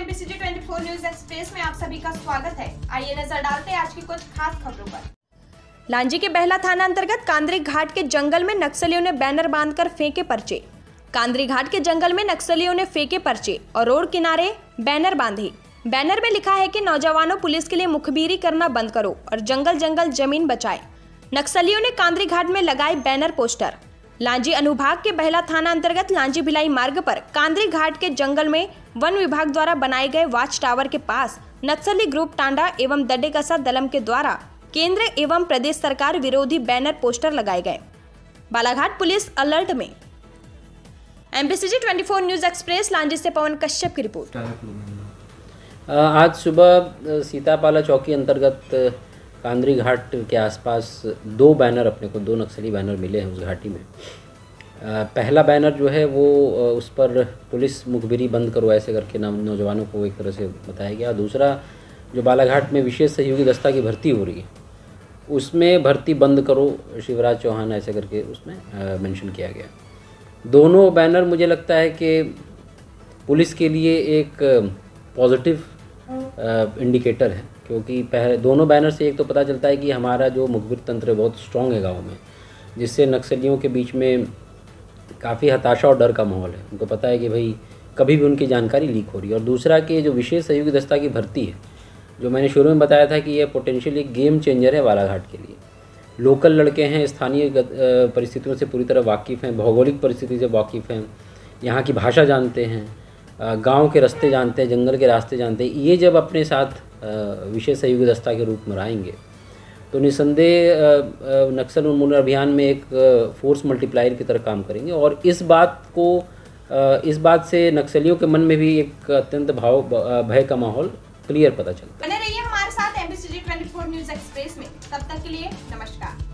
MPCG 24 news express में आप सभी का स्वागत है। आइए नज़र डालते हैं आज की कुछ खास खबरों पर। लांजी के बहला थाना अंतर्गत कांद्री घाट के जंगल में नक्सलियों ने बैनर बांधकर फेंके पर्चे। कांद्री घाट के जंगल में नक्सलियों ने फेंके पर्चे और रोड किनारे बैनर बांधे। बैनर में लिखा है कि नौजवानों पुलिस के लिए मुखबिरी करना बंद करो और जंगल जंगल ज़मीन बचाए। नक्सलियों ने कांद्री घाट में लगाए बैनर पोस्टर। लांजी अनुभाग के बहला थाना अंतर्गत लांजी भिलाई मार्ग पर कांद्री घाट के जंगल में वन विभाग द्वारा बनाए गए वॉच टावर के पास नक्सली ग्रुप टांडा एवं दड्डे कसा दलम के द्वारा केंद्र एवं प्रदेश सरकार विरोधी बैनर पोस्टर लगाए गए। बालाघाट पुलिस अलर्ट में। एमपीसीजी 24 न्यूज़ एक्सप्रेस, लांजी से पवन कश्यप की रिपोर्ट। आज सुबह सीतापाला चौकी अंतर्गत कांदरी घाट के आसपास दो बैनर अपने को, दो नक्सली बैनर मिले हैं उस घाटी में। पहला बैनर जो है वो उस पर पुलिस मुखबिरी बंद करो, ऐसे करके नाम नौजवानों को एक तरह से बताया गया। दूसरा, जो बालाघाट में विशेष सहयोगी दस्ता की भर्ती हो रही है, उसमें भर्ती बंद करो, शिवराज चौहान, ऐसे करके उसमें मेंशन किया गया। दोनों बैनर मुझे लगता है कि पुलिस के लिए एक पॉजिटिव इंडिकेटर है। क्योंकि पहले दोनों बैनर से एक तो पता चलता है कि हमारा जो मुखबिर तंत्र है, बहुत स्ट्रॉन्ग है गाँव में, जिससे नक्सलियों के बीच में काफ़ी हताशा और डर का माहौल है। उनको पता है कि भाई, कभी भी उनकी जानकारी लीक हो रही है। और दूसरा कि जो विशेष सहयोगी दस्ता की भर्ती है, जो मैंने शुरू में बताया था कि ये पोटेंशियली गेम चेंजर है बालाघाट के लिए। लोकल लड़के हैं, स्थानीय परिस्थितियों से पूरी तरह वाकिफ़ हैं, भौगोलिक परिस्थिति से वाकिफ़ हैं, यहाँ की भाषा जानते हैं गाँव के रास्ते जानते हैं, जंगल के रास्ते जानते हैं। ये जब अपने साथ विशेष सहयोगी दस्ता के रूप में रहेंगे तो निसंदेह नक्सल उन्मूलन अभियान में एक फोर्स मल्टीप्लायर की तरह काम करेंगे और इस बात को इस बात से नक्सलियों के मन में भी एक अत्यंत भाव भय का माहौल क्लियर पता चलता है। हमारे साथ एमबीसी 24 न्यूज़ एक्सप्रेस में। तब तक के लिए नमस्कार।